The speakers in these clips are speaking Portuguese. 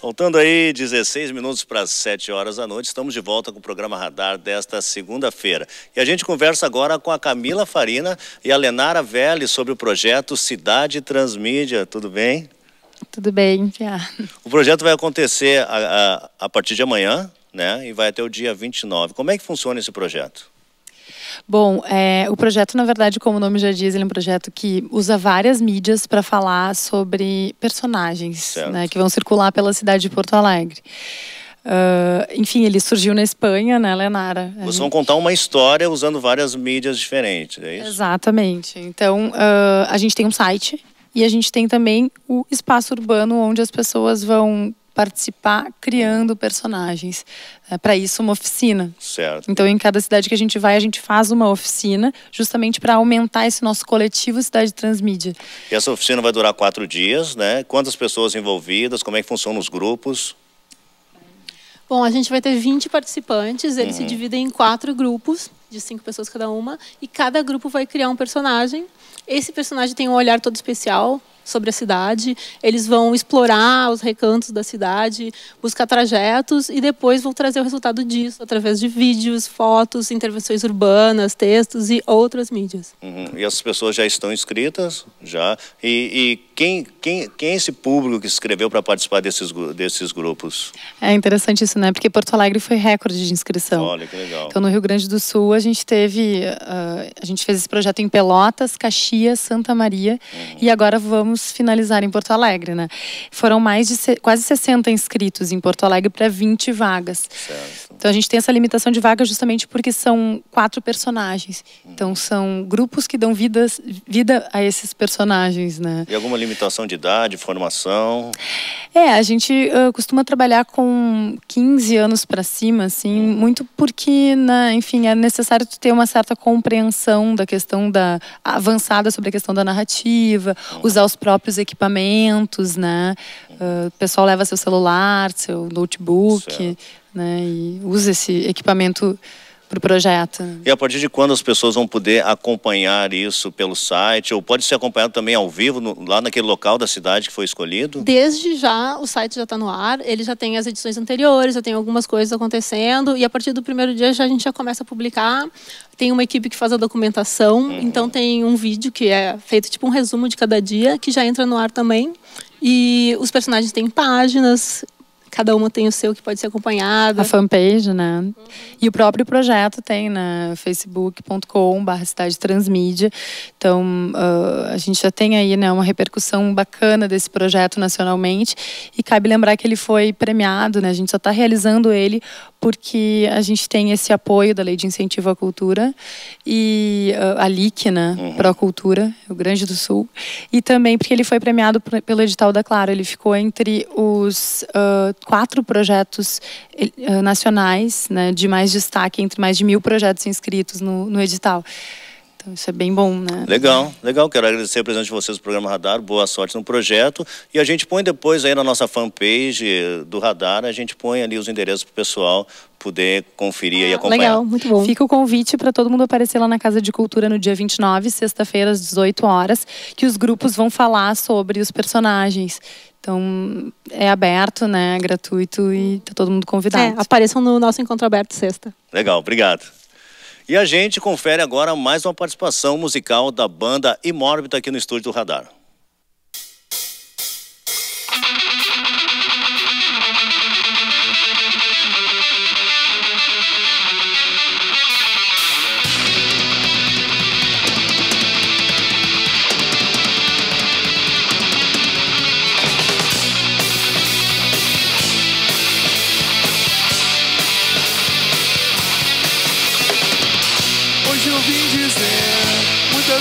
Faltando aí 16 minutos para as 7 horas da noite, estamos de volta com o programa Radar desta segunda-feira. E a gente conversa agora com a Camila Farina e a Lenara Velli sobre o projeto Cidade Transmídia. Tudo bem? Tudo bem, já. O projeto vai acontecer a, a, a partir de amanhã, né? E vai até o dia 29. Como é que funciona esse projeto? Bom, é, o projeto, na verdade, como o nome já diz, ele é um projeto que usa várias mídias para falar sobre personagens né, que vão circular pela cidade de Porto Alegre. Uh, enfim, ele surgiu na Espanha, né, Lenara? Vocês vão contar uma história usando várias mídias diferentes, é isso? Exatamente. Então, uh, a gente tem um site e a gente tem também o espaço urbano onde as pessoas vão participar criando personagens. É, para isso, uma oficina. Certo. Então, em cada cidade que a gente vai, a gente faz uma oficina, justamente para aumentar esse nosso coletivo Cidade Transmídia. E essa oficina vai durar quatro dias, né? Quantas pessoas envolvidas? Como é que funcionam os grupos? Bom, a gente vai ter 20 participantes, eles uhum. se dividem em quatro grupos, de cinco pessoas cada uma, e cada grupo vai criar um personagem. Esse personagem tem um olhar todo especial, sobre a cidade. Eles vão explorar os recantos da cidade, buscar trajetos e depois vão trazer o resultado disso através de vídeos, fotos, intervenções urbanas, textos e outras mídias. Uhum. E as pessoas já estão inscritas, já. E, e quem, quem, quem é esse público que se inscreveu para participar desses, desses grupos? É interessante isso, né? Porque Porto Alegre foi recorde de inscrição. Olha que legal. Então no Rio Grande do Sul a gente teve, uh, a gente fez esse projeto em Pelotas, Caxias, Santa Maria uhum. e agora vamos vamos finalizar em Porto Alegre, né? Foram mais de quase 60 inscritos em Porto Alegre para 20 vagas. Certo. Então a gente tem essa limitação de vagas justamente porque são quatro personagens. Então são grupos que dão vidas, vida a esses personagens, né? E alguma limitação de idade, formação? É, a gente uh, costuma trabalhar com 15 anos para cima, assim, muito porque, né, enfim, é necessário ter uma certa compreensão da questão da avançada sobre a questão da narrativa, usar os próprios equipamentos, né? Uh, o pessoal leva seu celular, seu notebook, certo. né? E usa esse equipamento para o projeto. E a partir de quando as pessoas vão poder acompanhar isso pelo site? Ou pode ser acompanhado também ao vivo, no, lá naquele local da cidade que foi escolhido? Desde já, o site já está no ar, ele já tem as edições anteriores, já tem algumas coisas acontecendo, e a partir do primeiro dia já, a gente já começa a publicar. Tem uma equipe que faz a documentação, uhum. então tem um vídeo que é feito tipo um resumo de cada dia, que já entra no ar também. E os personagens têm páginas, cada uma tem o seu que pode ser acompanhado. A fanpage, né? Uhum. E o próprio projeto tem na né? facebook.com.br cidade transmídia. Então, uh, a gente já tem aí né, uma repercussão bacana desse projeto nacionalmente. E cabe lembrar que ele foi premiado, né? A gente só está realizando ele porque a gente tem esse apoio da Lei de Incentivo à Cultura e uh, a LIC, né, uhum. Pro Cultura, Rio Grande do Sul, e também porque ele foi premiado pelo edital da Claro, ele ficou entre os uh, quatro projetos uh, nacionais, né, de mais destaque, entre mais de mil projetos inscritos no, no edital. Então, isso é bem bom, né? Legal, legal. Quero agradecer a presença de vocês no programa Radar. Boa sorte no projeto. E a gente põe depois aí na nossa fanpage do Radar, a gente põe ali os endereços para o pessoal poder conferir ah, e acompanhar. Legal, muito bom. Fica o convite para todo mundo aparecer lá na Casa de Cultura no dia 29, sexta-feira, às 18 horas, que os grupos vão falar sobre os personagens. Então, é aberto, né? É gratuito e tá todo mundo convidado. É, apareçam no nosso encontro aberto sexta. Legal, obrigado. E a gente confere agora mais uma participação musical da banda Imórbita aqui no estúdio do Radar.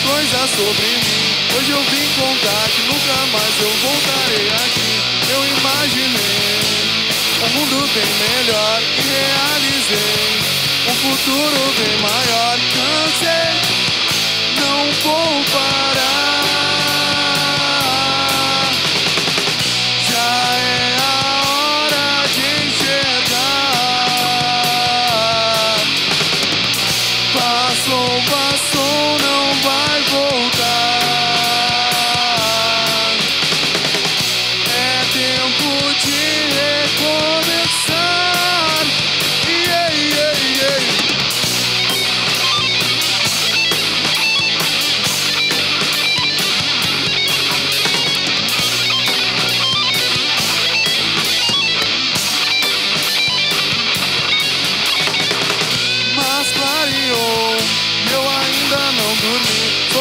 Coisas sobre mim. Hoje eu vim contar que nunca mais eu voltarei aqui. Eu imaginei um mundo bem melhor e realizei um futuro bem maior. Jesus.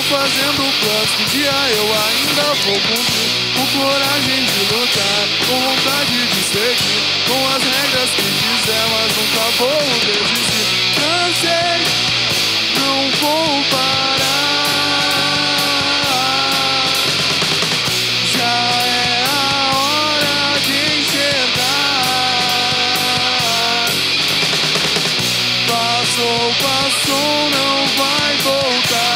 Fazendo planos que dia eu ainda vou cumprir. Com coragem de lutar, com vontade de seguir, com as regras que quiser, mas nunca vou desistir. Cansei, não vou parar. Já é a hora de enxergar. Passou, passou, não vai voltar.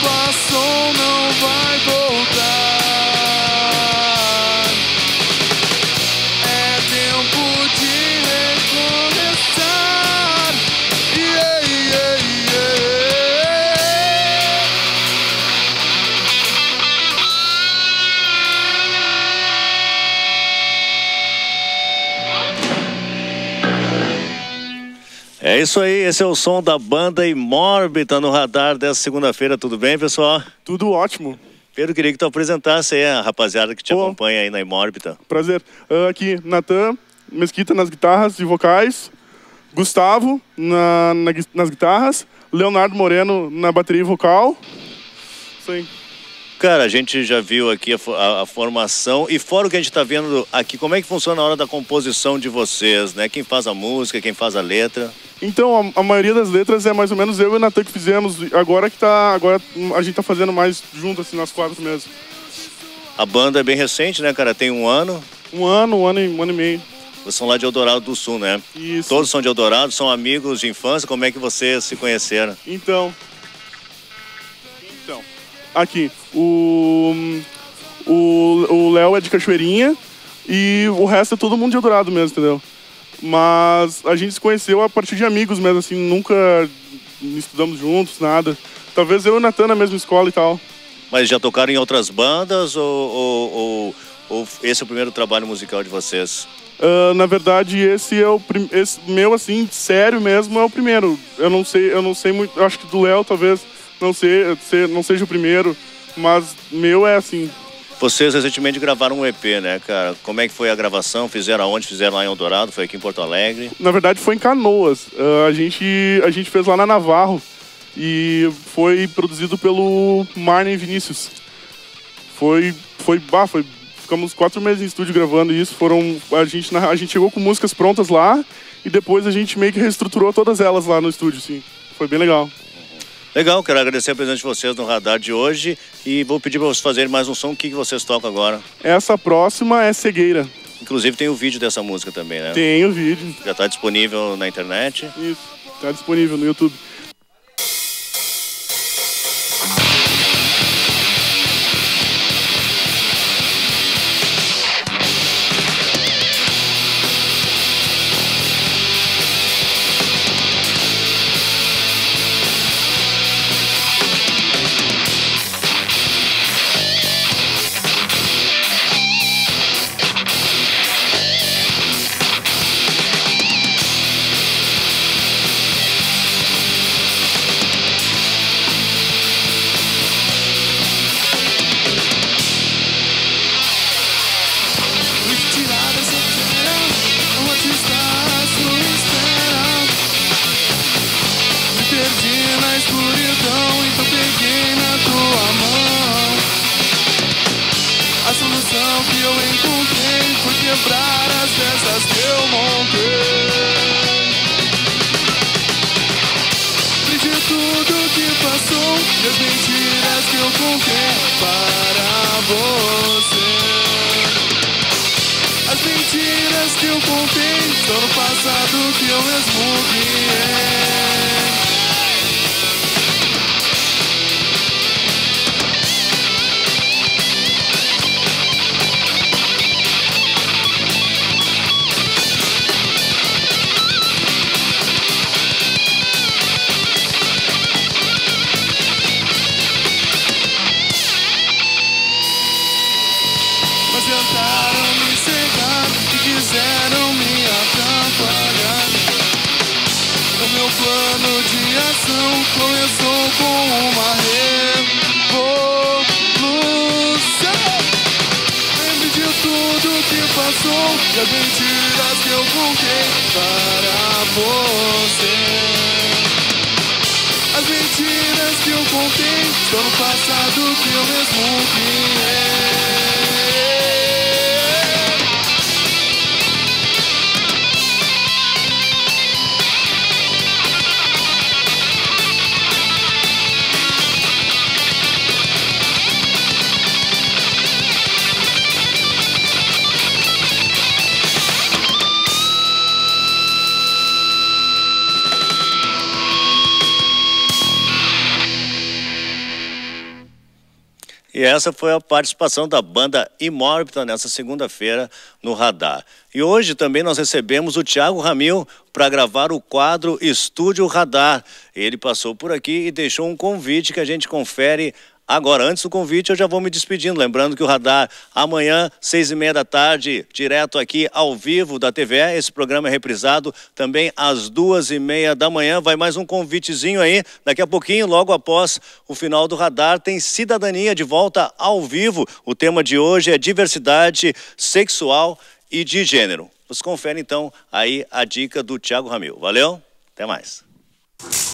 Passou, não vai voltar. É isso aí, esse é o som da banda Imórbita no radar dessa segunda-feira. Tudo bem, pessoal? Tudo ótimo. Pedro, queria que tu apresentasse aí a rapaziada que te acompanha aí na Imórbita. Prazer. Ah, aqui, Natan Mesquita nas guitarras e vocais. Gustavo na, na nas guitarras. Leonardo Moreno na bateria e vocal. Isso aí. Cara, a gente já viu aqui a, a- a formação e fora o que a gente está vendo aqui, como é que funciona a hora da composição de vocês, né? Quem faz a música, quem faz a letra. Então, a, a maioria das letras é mais ou menos eu e o Natan que fizemos. Agora que tá. Agora a gente tá fazendo mais junto, assim, nas quatro mesmo. A banda é bem recente, né, cara? Tem um ano. Um ano, um ano e, um ano e meio. Vocês são lá de Eldorado do Sul, né? Isso. Todos são de Eldorado, são amigos de infância. Como é que vocês se conheceram? Então. Então. Aqui. O. O o Léo é de Cachoeirinha e o resto é todo mundo de Eldorado mesmo, entendeu? Mas a gente se conheceu a partir de amigos mesmo, assim, nunca estudamos juntos, nada. Talvez eu e o Natan na mesma escola e tal. Mas já tocaram em outras bandas ou, ou- ou- ou esse é o primeiro trabalho musical de vocês? Ah, na verdade, esse é o prim... esse meu assim, sério mesmo, é o primeiro. Eu não sei, eu não sei muito, acho que do Léo talvez não sei, se- não seja o primeiro, mas meu é assim, Vocês recentemente gravaram um EP, né, cara? Como é que foi a gravação? Fizeram aonde? Fizeram lá em Eldorado? Foi aqui em Porto Alegre? Na verdade foi em Canoas. Ah, a, gente, a gente fez lá na Navarro e foi produzido pelo Marnen Vinícius. Foi, foi, bah, foi, ficamos quatro meses em estúdio gravando isso. Foram, a gente, a gente chegou com músicas prontas lá e depois a gente meio que reestruturou todas elas lá no estúdio, sim. Foi bem legal. Legal, quero agradecer a presença de vocês no radar de hoje e vou pedir para vocês fazerem mais um som. O que, que vocês tocam agora? Essa próxima é Cegueira. Inclusive tem o vídeo dessa música também, né? Tem o vídeo. Já está disponível na internet. Isso. Tá disponível no YouTube. Que eu encontrei foi quebrar as peças que eu montei. De tudo que passou e as mentiras que eu contei para você. As mentiras que eu contei são no passado que eu mesmo criei. Plano de ação começou com uma revolução. Lembre de tudo que passou e as mentiras que eu contei para você. As mentiras que eu contei estão no passado que eu mesmo criei. E essa foi a participação da banda Imórbita nessa segunda-feira no Radar. E hoje também nós recebemos o Tiago Ramil para gravar o quadro Estúdio Radar. Ele passou por aqui e deixou um convite que a gente confere Agora, antes do convite, eu já vou me despedindo. Lembrando que o Radar, amanhã, seis e meia da tarde, direto aqui ao vivo da TV. Esse programa é reprisado também às duas e meia da manhã. Vai mais um convitezinho aí. Daqui a pouquinho, logo após o final do Radar, tem Cidadania de volta ao vivo. O tema de hoje é diversidade sexual e de gênero. Você confere então aí a dica do Tiago Ramil. Valeu? Até mais.